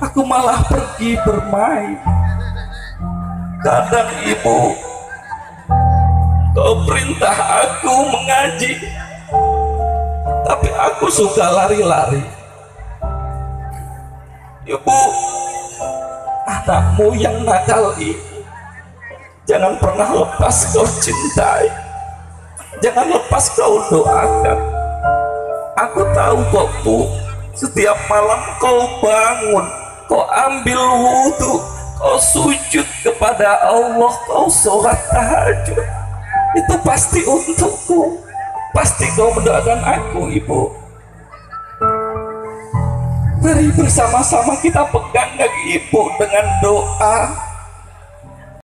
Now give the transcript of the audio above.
aku malah pergi bermain. Kadang ibu, kau perintah aku mengaji, tapi aku suka lari-lari. Ibu, anakmu yang nakal ini, jangan pernah lepas kau cintai, jangan lepas kau doakan. Aku tahu kok bu, setiap malam kau bangun, ambil wudhu, kau sujud kepada Allah, kau sholat tahajud. Itu pasti untukku. Pasti kau mendoakan aku, ibu. Mari bersama-sama kita pegang kaki ibu dengan doa.